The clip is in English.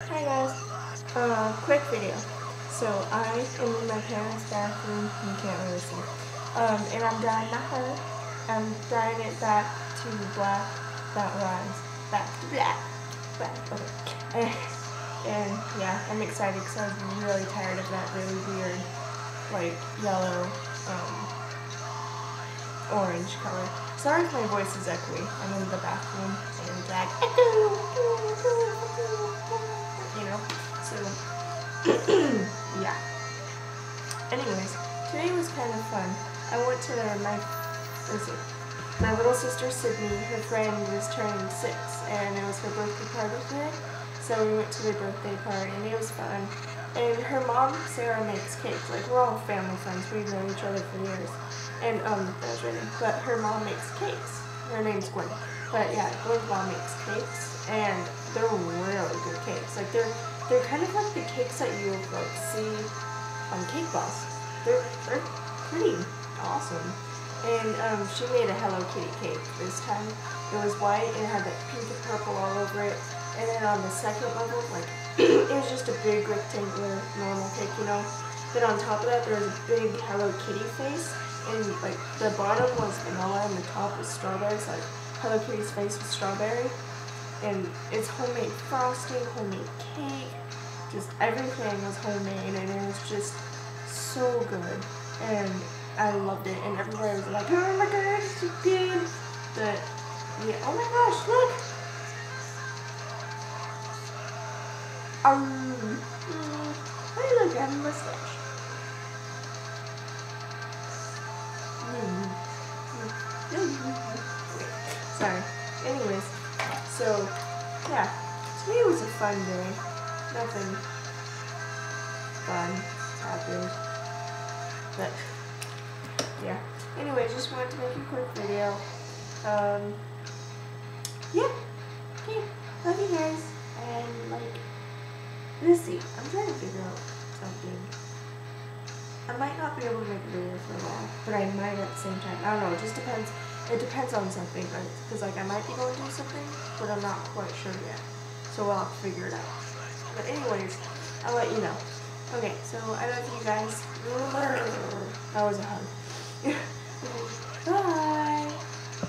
Hi guys, uh, quick video. So I am in my parents' bathroom, you can't really see, um, and I'm dyeing my hair. I'm dyeing it back to black, that rhymes, back to black, black, okay. And, and yeah, I'm excited because I was really tired of that really weird, like, yellow, um, orange color. Sorry if my voice is echoey. I'm in the bathroom and like, echo, echo, echo, echo yeah. Anyways, today was kind of fun. I went to my, let's see, my little sister Sydney, her friend was turning six, and it was her birthday party today. So we went to the birthday party, and it was fun. And her mom, Sarah, makes cakes. Like, we're all family friends. We've known each other for years. And, um, that was name. But her mom makes cakes. Her name's Gwen. But, yeah, Gwen's mom makes cakes. And they're really good cakes. Like they're they're kind of like the cakes that you like see on Cake Boss. They're they're pretty awesome. And um, she made a Hello Kitty cake this time. It was white and it had like pink and purple all over it. And then on the second level, like it was just a big rectangular normal cake, you know. Then on top of that, there was a big Hello Kitty face, and like the bottom was vanilla and the top was strawberry. Like Hello Kitty's face was strawberry and it's homemade frosting, homemade cake, just everything was homemade and it was just so good. And I loved it and everybody was like, oh my gosh, it's so good. But yeah, oh my gosh, look! Um, mm, hey look, I have a mustache. Mm. Sorry. Anyways, so, yeah, today was a fun day. Nothing fun happened. But, yeah. Anyway, just wanted to make a quick video. Um, yeah. Okay, love you guys. And, like, let's see. I'm trying to figure out something. I might not be able to make a video for a while, but I might at the same time. I don't know, it just depends it depends on something, because like I might be going to do something, but I'm not quite sure yet. So we'll have to figure it out. But anyways, I'll let you know. Okay, so I love you guys. That was a hug.